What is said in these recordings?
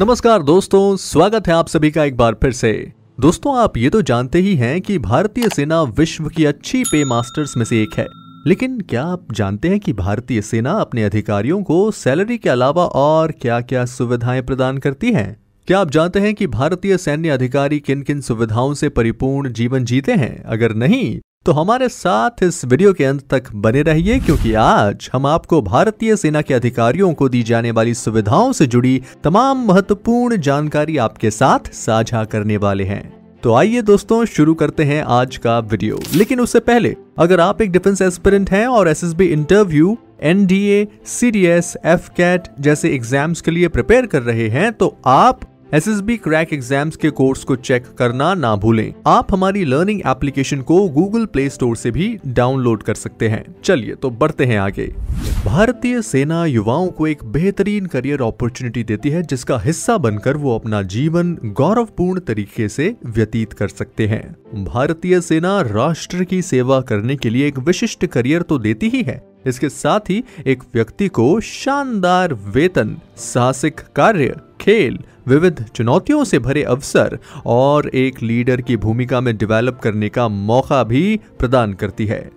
नमस्कार दोस्तों, स्वागत है आप सभी का एक बार फिर से। दोस्तों, आप ये तो जानते ही हैं कि भारतीय सेना विश्व की अच्छी पे मास्टर्स में से एक है। लेकिन क्या आप जानते हैं कि भारतीय सेना अपने अधिकारियों को सैलरी के अलावा और क्या क्या सुविधाएँ प्रदान करती है? क्या आप जानते हैं कि भारतीय सैन्य अधिकारी किन किन सुविधाओं से परिपूर्ण जीवन जीते हैं? अगर नहीं तो हमारे साथ इस वीडियो के अंत तक बने रहिए, क्योंकि आज हम आपको भारतीय सेना के अधिकारियों को दी जाने वाली सुविधाओं से जुड़ी तमाम महत्वपूर्ण जानकारी आपके साथ साझा करने वाले हैं। तो आइए दोस्तों, शुरू करते हैं आज का वीडियो। लेकिन उससे पहले, अगर आप एक डिफेंस एस्पिरेंट हैं और SSB interview, NDA, CDS AFCAT जैसे एग्ज़ाम्स के लिए प्रिपेयर कर रहे हैं तो आप S S B crack exams के कोर्स को चेक करना ना भूलें। आप हमारी लर्निंग एप्लीकेशन को गूगल प्ले स्टोर से भी डाउनलोड कर सकते हैं। चलिए तो बढ़ते हैं आगे। भारतीय सेना युवाओं को एक बेहतरीन करियर अपॉर्चुनिटी देती है, जिसका हिस्सा बनकर वो अपना जीवन गौरवपूर्ण तरीके से व्यतीत कर सकते हैं। भारतीय सेना राष्ट्र की सेवा करने के लिए एक विशिष्ट करियर तो देती ही है। इसके साथ ही एक व्यक्ति को शानदार वेतन, साहसिक कार्य खेल, विविध चुनौतियों से भरे अवसर और एक लीडर की भूमिका में डेवलप करने का मौका भी प्रदान करती है।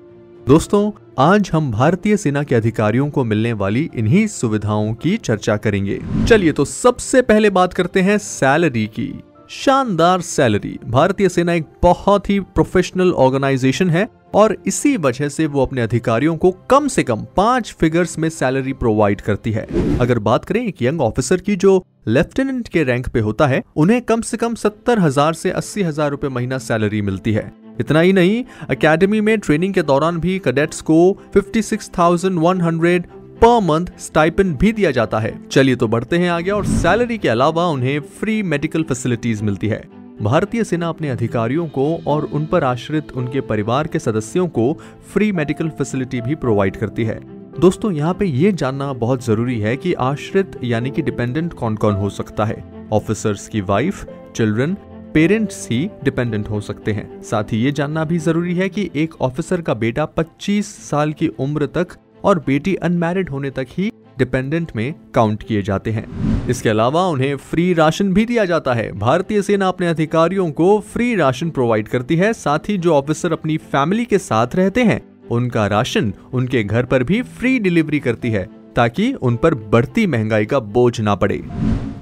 दोस्तों, आज हम भारतीय सेना के अधिकारियों को मिलने वाली इन्हीं सुविधाओं की चर्चा करेंगे। चलिए तो सबसे पहले बात करते हैं सैलरी की। शानदार सैलरी भारतीय सेना एक बहुत ही प्रोफेशनल ऑर्गेनाइजेशन है। और इसी वजह से वो अपने अधिकारियों को कम से कम पाँच फिगर्स में सैलरी प्रोवाइड करती है। अगर बात करें एक यंग ऑफिसर की जो लेफ्टिनेंट के रैंक पे होता है उन्हें कम से कम सत्तर हज़ार से अस्सी हज़ार रुपए महीना सैलरी मिलती है। इतना ही नहीं अकेडमी में ट्रेनिंग के दौरान भी कैडेट्स को 56,100 पर मंथ स्टाइपेंड भी दिया जाता है। चलिए तो बढ़ते हैं आगे और सैलरी के अलावा उन्हें फ्री मेडिकल फैसिलिटीज़ मिलती है। भारतीय सेना अपने अधिकारियों को और उन पर आश्रित उनके परिवार के सदस्यों को फ्री मेडिकल फैसिलिटी भी प्रोवाइड करती है। दोस्तों, यहाँ पे ये जानना बहुत ज़रूरी है कि आश्रित यानी कि डिपेंडेंट कौन कौन हो सकता है? ऑफिसर्स की वाइफ चिल्ड्रन पेरेंट्स ही डिपेंडेंट हो सकते हैं। साथ ही ये जानना भी ज़रूरी है कि एक ऑफिसर का बेटा 25 साल की उम्र तक और बेटी अनमैरिड होने तक ही डिपेंडेंट में काउंट किए जाते हैं। इसके अलावा उन्हें फ्री राशन भी दिया जाता है। भारतीय सेना अपने अधिकारियों को फ्री राशन प्रोवाइड करती है, साथ ही जो ऑफिसर अपनी फैमिली के साथ रहते हैं, उनका राशन उनके घर पर भी फ्री डिलीवरी करती है, ताकि उन पर बढ़ती महँगाई का बोझ ना पड़े।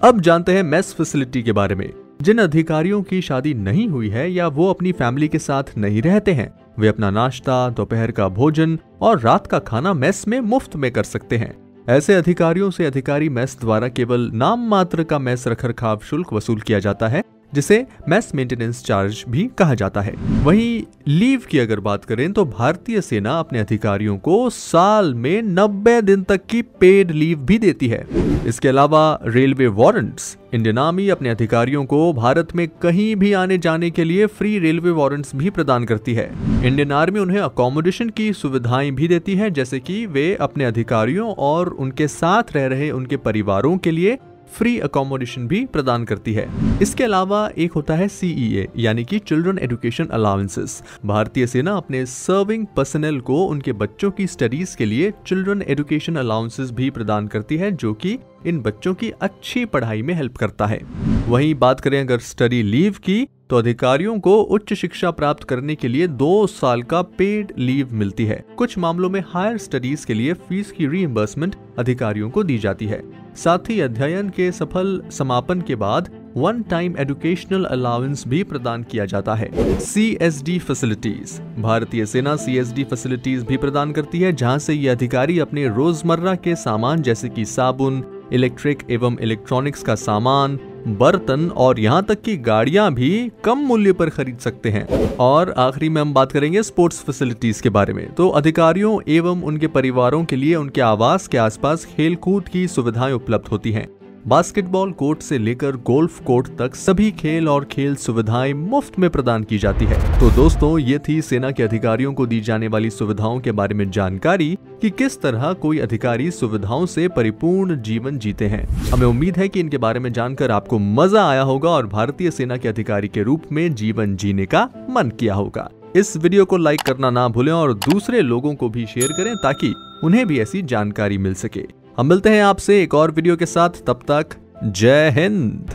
अब जानते हैं मेस फैसिलिटी के बारे में। जिन अधिकारियों की शादी नहीं हुई है या वो अपनी फैमिली के साथ नहीं रहते हैं, वे अपना नाश्ता, दोपहर का भोजन और रात का खाना मेस में मुफ़्त में कर सकते हैं। ऐसे अधिकारियों से अधिकारी मेस द्वारा केवल नाम मात्र का मेस रखरखाव शुल्क वसूल किया जाता है जिसे मैस मेंटेनेंस चार्ज भी कहा जाता है। वहीं लीव की अगर बात करें तो भारतीय सेना अपने अधिकारियों को साल में 90 दिन तक की पेड लीव भी देती है। इसके अलावा रेलवे वारंट्स इंडियन आर्मी अपने अधिकारियों को भारत में कहीं भी आने जाने के लिए फ्री रेलवे वारंट्स भी प्रदान करती है। इंडियन आर्मी उन्हें अकोमोडेशन की सुविधाएँ भी देती है, जैसे कि वे अपने अधिकारियों और उनके साथ रह रहे उनके परिवारों के लिए फ्री अकोमोडेशन भी प्रदान करती है। इसके अलावा एक होता है सीईए e यानी कि चिल्ड्रन एजुकेशन अलाउंसेस भारतीय सेना अपने सर्विंग पर्सनल को उनके बच्चों की स्टडीज़ के लिए चिल्ड्रन एजुकेशन अलाउंसेस भी प्रदान करती है, जो कि इन बच्चों की अच्छी पढ़ाई में हेल्प करता है। वहीं बात करें अगर स्टडी लीव की तो अधिकारियों को उच्च शिक्षा प्राप्त करने के लिए दो साल का पेड लीव मिलती है। कुछ मामलों में हायर स्टडीज़ के लिए फ़ीस की रीइंबर्समेंट अधिकारियों को दी जाती है। साथ ही अध्ययन के सफल समापन के बाद वन टाइम एजुकेशनल अलाउंस भी प्रदान किया जाता है। सी एस डी फैसिलिटीज़ भारतीय सेना सी एस डी फैसिलिटीज़ भी प्रदान करती है, जहाँ से ये अधिकारी अपने रोज़मर्रा के सामान जैसे कि साबुन इलेक्ट्रिक एवं इलेक्ट्रॉनिक्स का सामान बर्तन और यहाँ तक कि गाड़ियाँ भी कम मूल्य पर खरीद सकते हैं। और आखिरी में हम बात करेंगे स्पोर्ट्स फैसिलिटीज़ के बारे में। तो अधिकारियों एवं उनके परिवारों के लिए उनके आवास के आसपास खेलकूद की सुविधाएँ उपलब्ध होती हैं। बास्केटबॉल कोर्ट से लेकर गोल्फ कोर्ट तक सभी खेल और खेल सुविधाएँ मुफ़्त में प्रदान की जाती है। तो दोस्तों, ये थी सेना के अधिकारियों को दी जाने वाली सुविधाओं के बारे में जानकारी कि किस तरह कोई अधिकारी सुविधाओं से परिपूर्ण जीवन जीते हैं। हमें उम्मीद है कि इनके बारे में जानकर आपको मज़ा आया होगा और भारतीय सेना के अधिकारी के रूप में जीवन जीने का मन किया होगा। इस वीडियो को लाइक करना ना भूलें और दूसरे लोगों को भी शेयर करें ताकि उन्हें भी ऐसी जानकारी मिल सके। हम मिलते हैं आपसे एक और वीडियो के साथ तब तक जय हिंद।